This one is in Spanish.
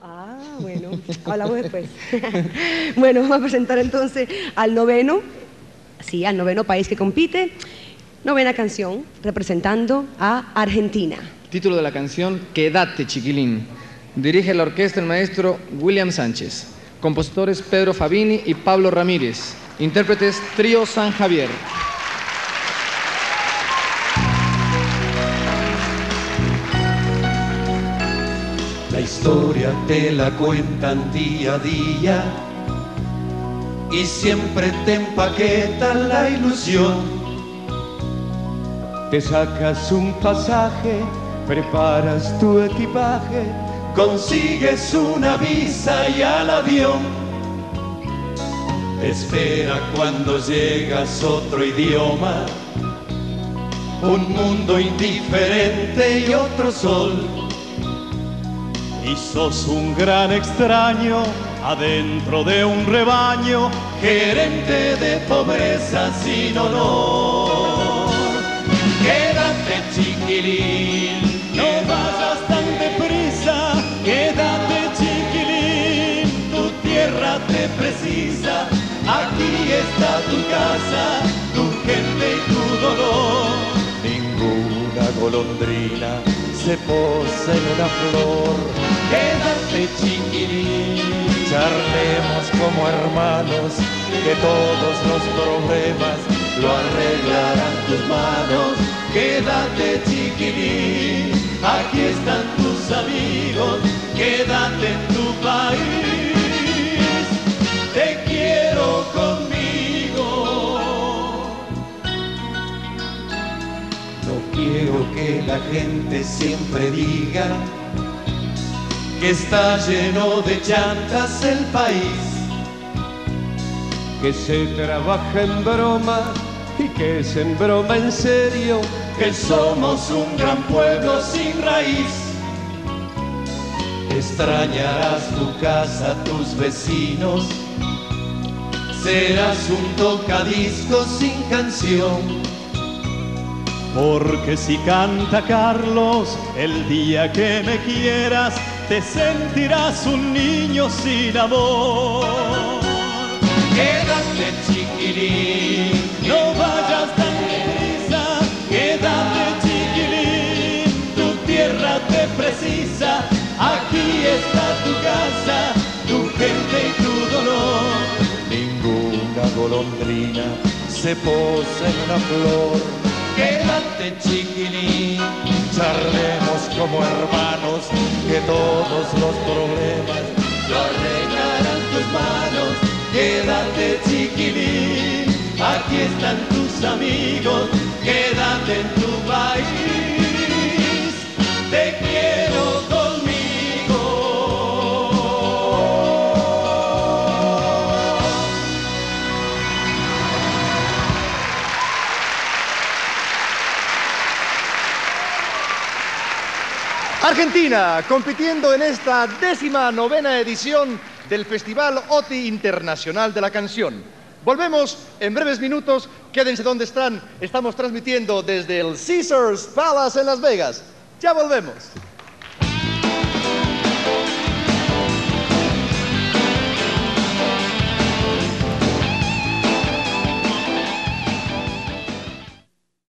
Ah, bueno, hablamos después. bueno, vamos a presentar entonces al noveno, sí, al noveno país que compite. Novena canción representando a Argentina. Título de la canción Quédate, chiquilín. Dirige la orquesta el maestro William Sánchez. Compositores Pedro Fabini y Pablo Ramírez. Intérpretes Trío San Javier. La historia te la cuentan día a día y siempre te empaquetan la ilusión. Te sacas un pasaje, preparas tu equipaje, consigues una visa y al avión. Espera cuando llegas otro idioma, un mundo indiferente y otro sol y sos un gran extraño adentro de un rebaño, gerente de pobreza sin honor. Quédate chiquilín, no vayas tan deprisa, quédate chiquilín, tu tierra te precisa, aquí está tu casa, tu gente y tu dolor. Ninguna golondrina se posa en una flor. Quédate chiquilín, charlemos como hermanos, que todos los problemas lo arreglarán tus manos. Quédate chiquilín, aquí están gente siempre diga que está lleno de llantas el país, que se trabaja en broma y que es en broma en serio, que somos un gran pueblo sin raíz. Extrañarás tu casa, tus vecinos, serás un tocadiscos sin canción. Porque si canta Carlos, el día que me quieras, te sentirás un niño sin amor. Quédate chiquilín, no vayas tan deprisa, quédate chiquilín, tu tierra te precisa, aquí está tu casa, tu gente y tu dolor. Ninguna golondrina se posa en una flor quédate chiquilín, charlemos como hermanos, que todos los problemas lo arreglarán tus manos, quédate chiquilín, aquí están tus amigos, quédate en tu país, Argentina, compitiendo en esta décima novena edición del Festival OTI Internacional de la Canción. Volvemos en breves minutos, quédense donde están, estamos transmitiendo desde el Caesars Palace en Las Vegas. Ya volvemos.